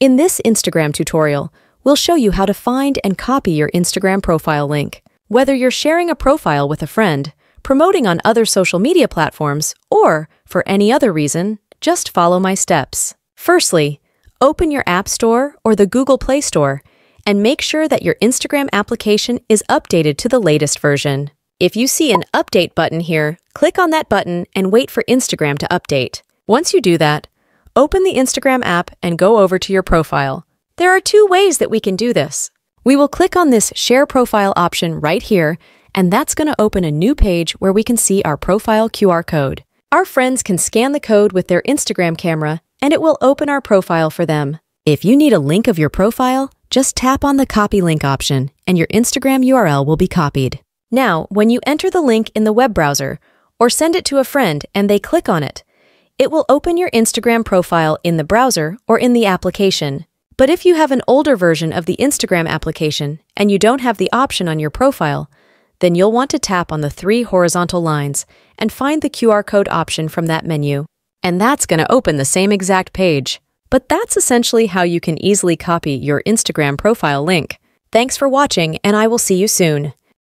In this Instagram tutorial, we'll show you how to find and copy your Instagram profile link. Whether you're sharing a profile with a friend, promoting on other social media platforms, or for any other reason, just follow my steps. Firstly, open your App Store or the Google Play Store and make sure that your Instagram application is updated to the latest version. If you see an Update button here, click on that button and wait for Instagram to update. Once you do that, open the Instagram app and go over to your profile. There are two ways that we can do this. We will click on this Share Profile option right here, and that's going to open a new page where we can see our profile QR code. Our friends can scan the code with their Instagram camera, and it will open our profile for them. If you need a link of your profile, just tap on the Copy Link option, and your Instagram URL will be copied. Now, when you enter the link in the web browser or send it to a friend and they click on it, it will open your Instagram profile in the browser or in the application. But if you have an older version of the Instagram application and you don't have the option on your profile, then you'll want to tap on the three horizontal lines and find the QR code option from that menu. And that's going to open the same exact page. But that's essentially how you can easily copy your Instagram profile link. Thanks for watching, and I will see you soon.